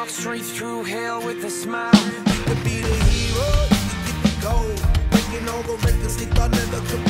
walk straight through hell with a smile. Can be the hero, you get the gold. Breaking all the records they thought never could